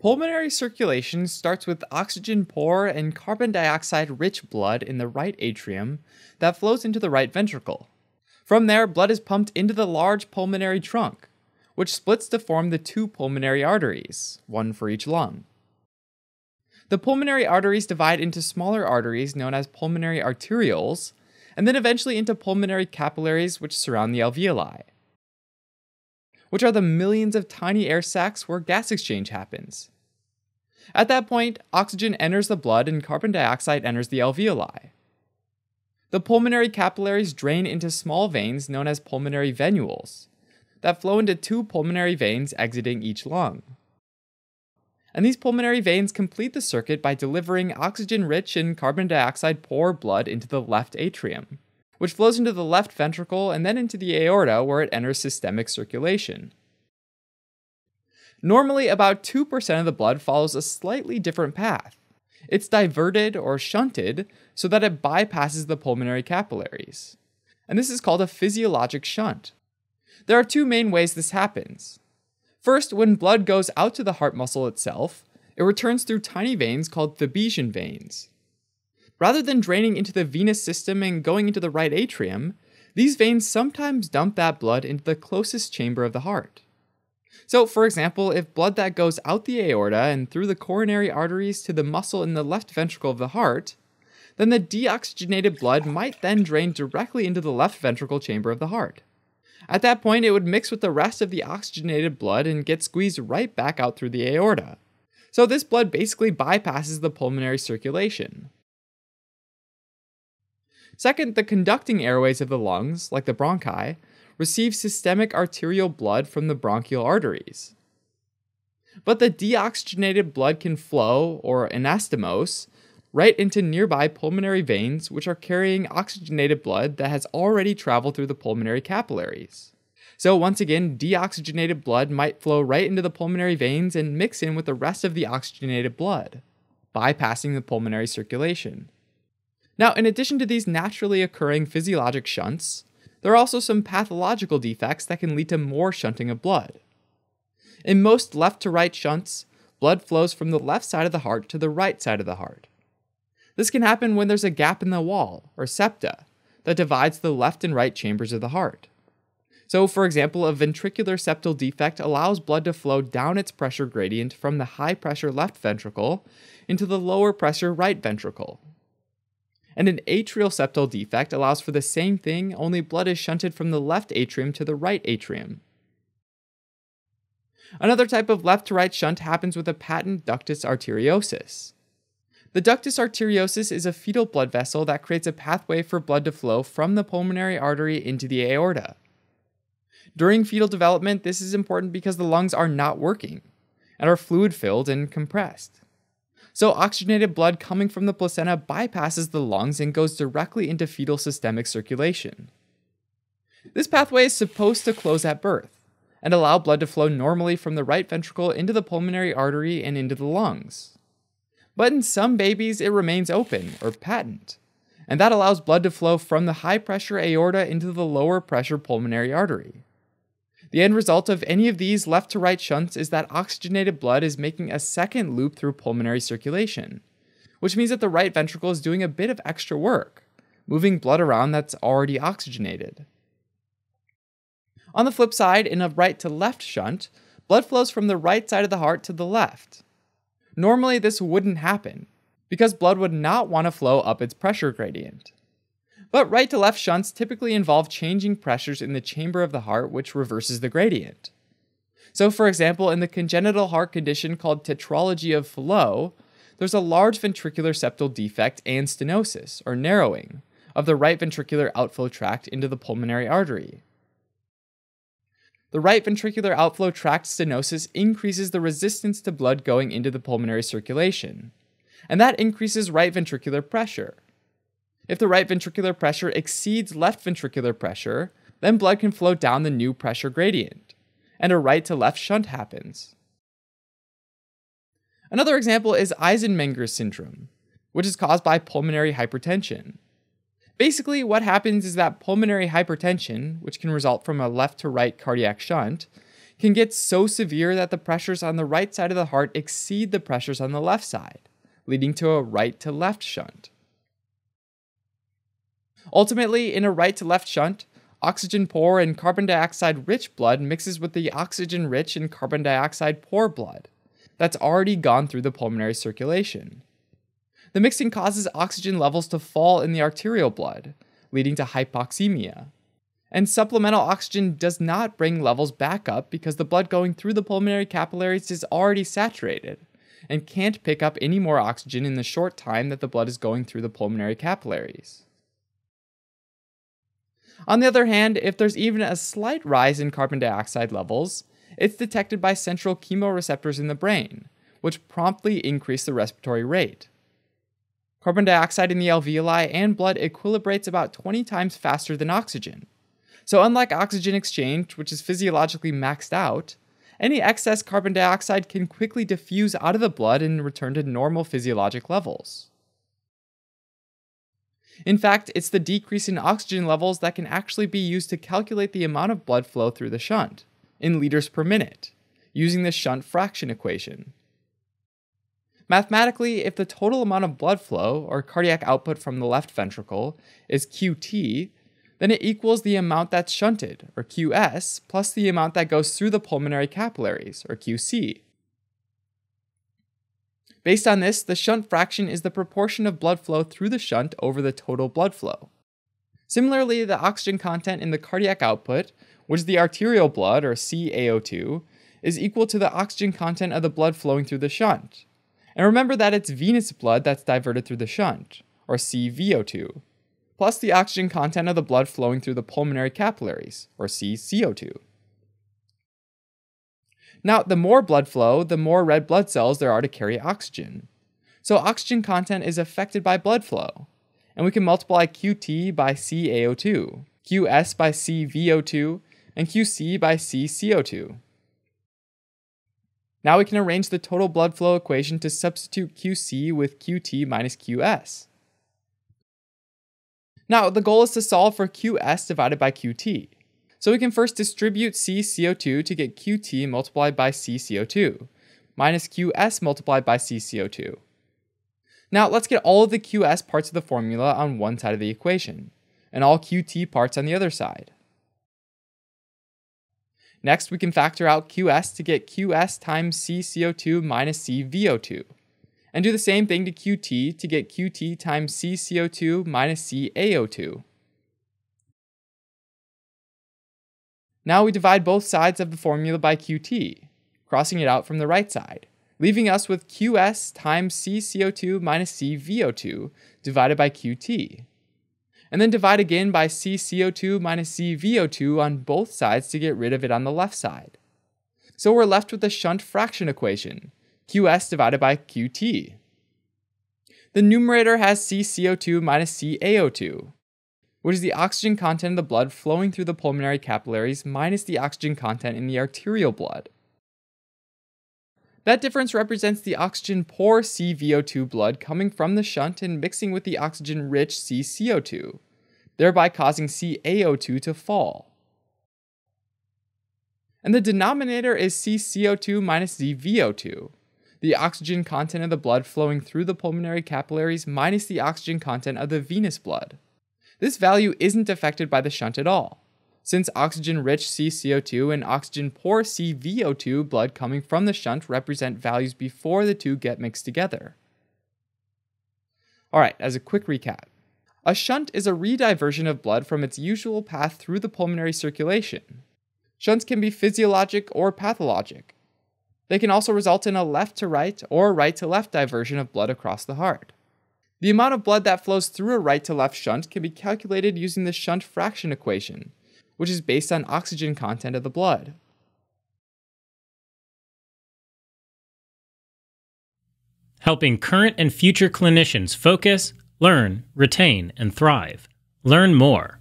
Pulmonary circulation starts with oxygen poor and carbon dioxide rich blood in the right atrium that flows into the right ventricle. From there, blood is pumped into the large pulmonary trunk, which splits to form the two pulmonary arteries, one for each lung. The pulmonary arteries divide into smaller arteries known as pulmonary arterioles, and then eventually into pulmonary capillaries which surround the alveoli which are the millions of tiny air sacs where gas exchange happens. At that point, oxygen enters the blood and carbon dioxide enters the alveoli. The pulmonary capillaries drain into small veins known as pulmonary venules that flow into two pulmonary veins exiting each lung. And these pulmonary veins complete the circuit by delivering oxygen rich and carbon dioxide poor blood into the left atrium which flows into the left ventricle and then into the aorta where it enters systemic circulation. Normally, about 2% of the blood follows a slightly different path. It's diverted or shunted so that it bypasses the pulmonary capillaries. And this is called a physiologic shunt. There are two main ways this happens. First, when blood goes out to the heart muscle itself, it returns through tiny veins called Thebesian veins. Rather than draining into the venous system and going into the right atrium, these veins sometimes dump that blood into the closest chamber of the heart. So, for example, if blood that goes out the aorta and through the coronary arteries to the muscle in the left ventricle of the heart, then the deoxygenated blood might then drain directly into the left ventricle chamber of the heart. At that point, it would mix with the rest of the oxygenated blood and get squeezed right back out through the aorta. So, this blood basically bypasses the pulmonary circulation. Second, the conducting airways of the lungs, like the bronchi, receive systemic arterial blood from the bronchial arteries. But the deoxygenated blood can flow, or anastomose, right into nearby pulmonary veins, which are carrying oxygenated blood that has already traveled through the pulmonary capillaries. So, once again, deoxygenated blood might flow right into the pulmonary veins and mix in with the rest of the oxygenated blood, bypassing the pulmonary circulation. Now, in addition to these naturally occurring physiologic shunts, there are also some pathological defects that can lead to more shunting of blood. In most left to right shunts, blood flows from the left side of the heart to the right side of the heart. This can happen when there's a gap in the wall, or septa, that divides the left and right chambers of the heart. So, for example, a ventricular septal defect allows blood to flow down its pressure gradient from the high pressure left ventricle into the lower pressure right ventricle. And an atrial septal defect allows for the same thing, only blood is shunted from the left atrium to the right atrium. Another type of left to right shunt happens with a patent ductus arteriosus. The ductus arteriosus is a fetal blood vessel that creates a pathway for blood to flow from the pulmonary artery into the aorta. During fetal development, this is important because the lungs are not working and are fluid filled and compressed. So, oxygenated blood coming from the placenta bypasses the lungs and goes directly into fetal systemic circulation. This pathway is supposed to close at birth and allow blood to flow normally from the right ventricle into the pulmonary artery and into the lungs. But in some babies, it remains open or patent, and that allows blood to flow from the high pressure aorta into the lower pressure pulmonary artery. The end result of any of these left to right shunts is that oxygenated blood is making a second loop through pulmonary circulation, which means that the right ventricle is doing a bit of extra work, moving blood around that's already oxygenated. On the flip side, in a right to left shunt, blood flows from the right side of the heart to the left. Normally, this wouldn't happen, because blood would not want to flow up its pressure gradient. But right to left shunts typically involve changing pressures in the chamber of the heart, which reverses the gradient. So, for example, in the congenital heart condition called tetralogy of Fallot, there's a large ventricular septal defect and stenosis, or narrowing, of the right ventricular outflow tract into the pulmonary artery. The right ventricular outflow tract stenosis increases the resistance to blood going into the pulmonary circulation, and that increases right ventricular pressure, if the right ventricular pressure exceeds left ventricular pressure, then blood can flow down the new pressure gradient, and a right to left shunt happens. Another example is Eisenmenger syndrome, which is caused by pulmonary hypertension. Basically, what happens is that pulmonary hypertension, which can result from a left to right cardiac shunt, can get so severe that the pressures on the right side of the heart exceed the pressures on the left side, leading to a right to left shunt. Ultimately, in a right to left shunt, oxygen poor and carbon dioxide rich blood mixes with the oxygen rich and carbon dioxide poor blood that's already gone through the pulmonary circulation. The mixing causes oxygen levels to fall in the arterial blood, leading to hypoxemia. And supplemental oxygen does not bring levels back up because the blood going through the pulmonary capillaries is already saturated and can't pick up any more oxygen in the short time that the blood is going through the pulmonary capillaries. On the other hand, if there's even a slight rise in carbon dioxide levels, it's detected by central chemoreceptors in the brain, which promptly increase the respiratory rate. Carbon dioxide in the alveoli and blood equilibrates about 20 times faster than oxygen. So, unlike oxygen exchange, which is physiologically maxed out, any excess carbon dioxide can quickly diffuse out of the blood and return to normal physiologic levels. In fact, it's the decrease in oxygen levels that can actually be used to calculate the amount of blood flow through the shunt, in liters per minute, using the shunt fraction equation. Mathematically, if the total amount of blood flow, or cardiac output from the left ventricle, is QT, then it equals the amount that's shunted, or QS, plus the amount that goes through the pulmonary capillaries, or QC. Based on this, the shunt fraction is the proportion of blood flow through the shunt over the total blood flow. Similarly, the oxygen content in the cardiac output, which is the arterial blood, or CaO2, is equal to the oxygen content of the blood flowing through the shunt. And remember that it's venous blood that's diverted through the shunt, or CVO2, plus the oxygen content of the blood flowing through the pulmonary capillaries, or CCO2. Now, the more blood flow, the more red blood cells there are to carry oxygen. So, oxygen content is affected by blood flow. And we can multiply QT by CaO2, QS by CVO2, and QC by CCO2. Now we can arrange the total blood flow equation to substitute QC with QT minus QS. Now, the goal is to solve for QS divided by QT. So we can first distribute CCO2 to get QT multiplied by CCO2, minus QS multiplied by CCO2. Now let's get all of the QS parts of the formula on one side of the equation, and all QT parts on the other side. Next, we can factor out QS to get QS times CCO2 minus CVO2, and do the same thing to QT to get QT times CCO2 minus CaO2. Now we divide both sides of the formula by qt, crossing it out from the right side, leaving us with qs times cCO2 minus cVO2 divided by qt. And then divide again by cCO2 minus cVO2 on both sides to get rid of it on the left side. So we're left with the shunt fraction equation, qs divided by qt. The numerator has cCO2 minus CaO2, which is the oxygen content of the blood flowing through the pulmonary capillaries minus the oxygen content in the arterial blood. That difference represents the oxygen poor CVO2 blood coming from the shunt and mixing with the oxygen rich CCO2, thereby causing CaO2 to fall. And the denominator is CCO2 minus CVO2, the oxygen content of the blood flowing through the pulmonary capillaries minus the oxygen content of the venous blood. This value isn't affected by the shunt at all, since oxygen rich CCO2 and oxygen poor CVO2 blood coming from the shunt represent values before the two get mixed together. Alright, as a quick recap. A shunt is a rediversion of blood from its usual path through the pulmonary circulation. Shunts can be physiologic or pathologic. They can also result in a left to right or right to left diversion of blood across the heart. The amount of blood that flows through a right to left shunt can be calculated using the shunt fraction equation, which is based on oxygen content of the blood. Helping current and future clinicians focus, learn, retain, and thrive. Learn more